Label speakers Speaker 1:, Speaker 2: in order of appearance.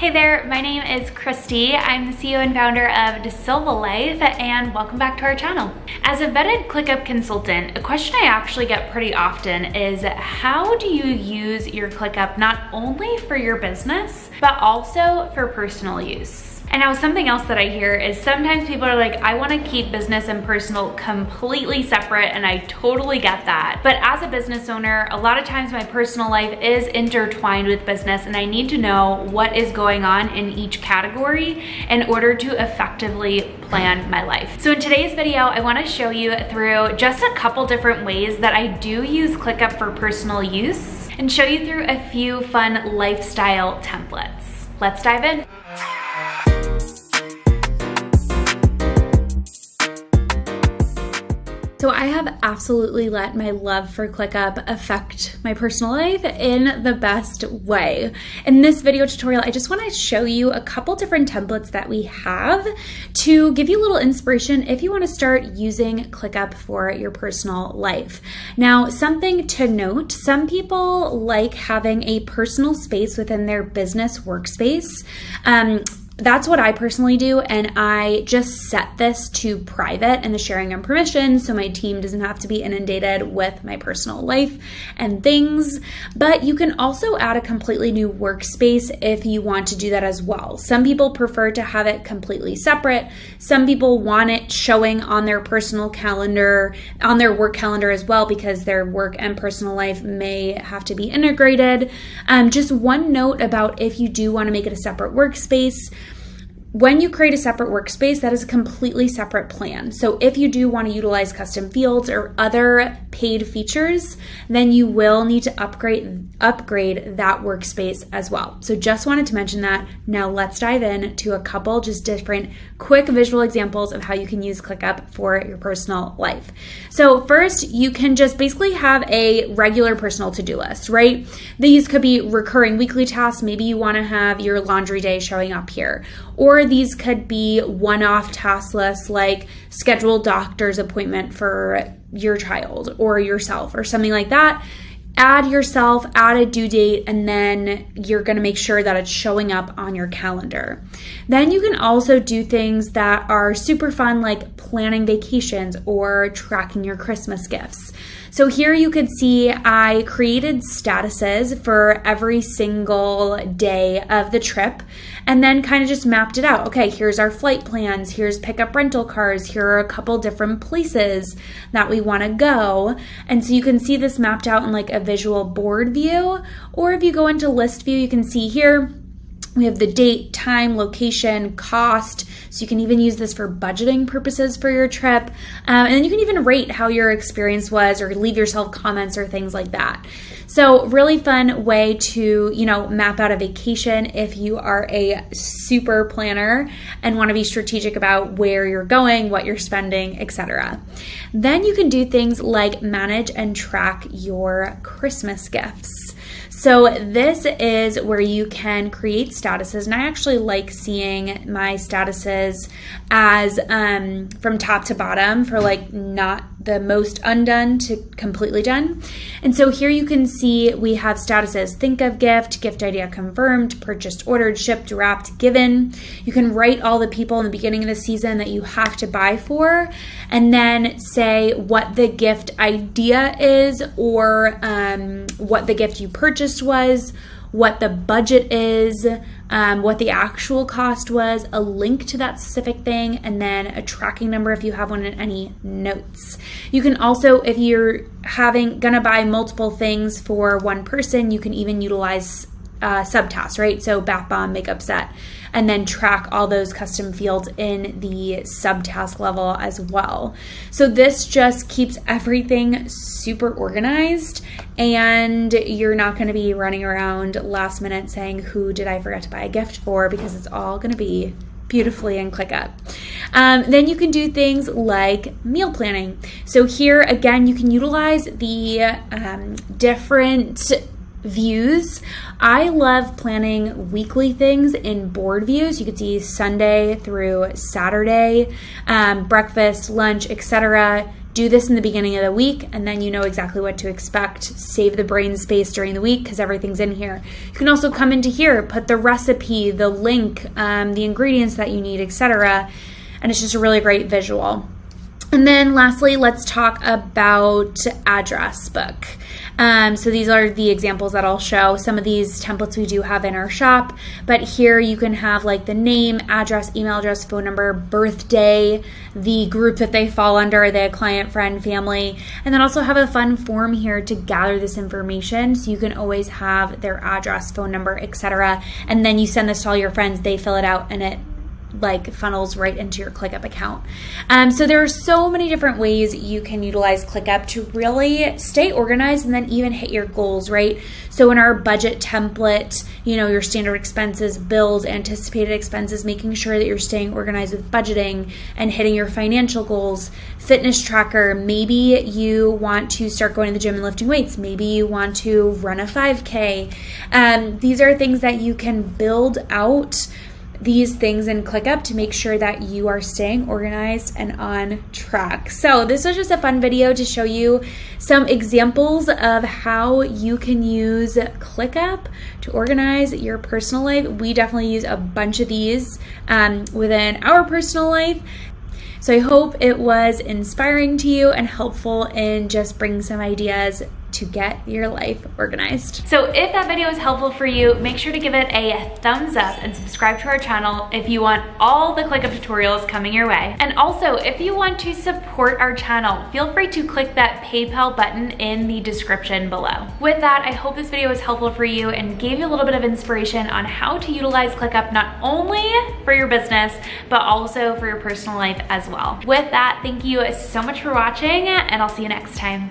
Speaker 1: Hey there, my name is Christy. I'm the CEO and founder of DaSilva Life and welcome back to our channel. As a vetted ClickUp consultant, a question I actually get pretty often is how do you use your ClickUp not only for your business, but also for personal use? And now something else that I hear is sometimes people are like, I wanna keep business and personal completely separate and I totally get that. But as a business owner, a lot of times my personal life is intertwined with business and I need to know what is going on in each category in order to effectively plan my life. So in today's video, I wanna show you through just a couple different ways that I do use ClickUp for personal use and show you through a few fun lifestyle templates. Let's dive in. So I have absolutely let my love for ClickUp affect my personal life in the best way. In this video tutorial, I just want to show you a couple different templates that we have to give you a little inspiration if you want to start using ClickUp for your personal life. Now, something to note, some people like having a personal space within their business workspace. Um, that's what I personally do. And I just set this to private and the sharing and permission so my team doesn't have to be inundated with my personal life and things. But you can also add a completely new workspace if you want to do that as well. Some people prefer to have it completely separate. Some people want it showing on their personal calendar, on their work calendar as well, because their work and personal life may have to be integrated. Um, just one note about if you do want to make it a separate workspace when you create a separate workspace, that is a completely separate plan. So if you do want to utilize custom fields or other paid features, then you will need to upgrade upgrade that workspace as well. So just wanted to mention that. Now let's dive in to a couple just different quick visual examples of how you can use ClickUp for your personal life. So first, you can just basically have a regular personal to-do list, right? These could be recurring weekly tasks. Maybe you want to have your laundry day showing up here. Or these could be one-off task lists like schedule doctor's appointment for your child or yourself or something like that add yourself, add a due date, and then you're gonna make sure that it's showing up on your calendar. Then you can also do things that are super fun, like planning vacations or tracking your Christmas gifts. So here you could see I created statuses for every single day of the trip and then kind of just mapped it out. Okay, here's our flight plans, here's pickup rental cars, here are a couple different places that we want to go. And so you can see this mapped out in like a visual board view, or if you go into list view, you can see here we have the date, time, location, cost. So you can even use this for budgeting purposes for your trip. Um, and then you can even rate how your experience was or leave yourself comments or things like that. So really fun way to, you know, map out a vacation if you are a super planner and want to be strategic about where you're going, what you're spending, etc. Then you can do things like manage and track your Christmas gifts. So this is where you can create statuses, and I actually like seeing my statuses as um, from top to bottom for like not the most undone to completely done. And so here you can see we have statuses think of gift, gift idea confirmed, purchased, ordered, shipped, wrapped, given. You can write all the people in the beginning of the season that you have to buy for, and then say what the gift idea is or um, what the gift you purchased was what the budget is, um, what the actual cost was, a link to that specific thing, and then a tracking number if you have one and any notes. You can also, if you're having gonna buy multiple things for one person, you can even utilize uh, subtasks, right? So bath bomb, makeup set, and then track all those custom fields in the subtask level as well. So this just keeps everything super organized and you're not going to be running around last minute saying, who did I forget to buy a gift for? Because it's all going to be beautifully in ClickUp. Um, then you can do things like meal planning. So here again, you can utilize the um, different views. I love planning weekly things in board views. You can see Sunday through Saturday, um, breakfast, lunch, etc. do this in the beginning of the week and then you know exactly what to expect. Save the brain space during the week because everything's in here. You can also come into here, put the recipe, the link, um, the ingredients that you need, etc. And it's just a really great visual. And then lastly, let's talk about address book. Um, so these are the examples that I'll show. Some of these templates we do have in our shop, but here you can have like the name, address, email address, phone number, birthday, the group that they fall under, the client, friend, family, and then also have a fun form here to gather this information. So you can always have their address, phone number, etc. And then you send this to all your friends, they fill it out, and it like funnels right into your ClickUp account. Um, so there are so many different ways you can utilize ClickUp to really stay organized and then even hit your goals, right? So in our budget template, you know, your standard expenses, bills, anticipated expenses, making sure that you're staying organized with budgeting and hitting your financial goals, fitness tracker, maybe you want to start going to the gym and lifting weights, maybe you want to run a 5K. Um, these are things that you can build out these things in ClickUp to make sure that you are staying organized and on track. So this was just a fun video to show you some examples of how you can use ClickUp to organize your personal life. We definitely use a bunch of these um, within our personal life. So I hope it was inspiring to you and helpful in just bringing some ideas to get your life organized. So if that video is helpful for you, make sure to give it a thumbs up and subscribe to our channel if you want all the ClickUp tutorials coming your way. And also, if you want to support our channel, feel free to click that PayPal button in the description below. With that, I hope this video was helpful for you and gave you a little bit of inspiration on how to utilize ClickUp not only for your business, but also for your personal life as well. With that, thank you so much for watching and I'll see you next time.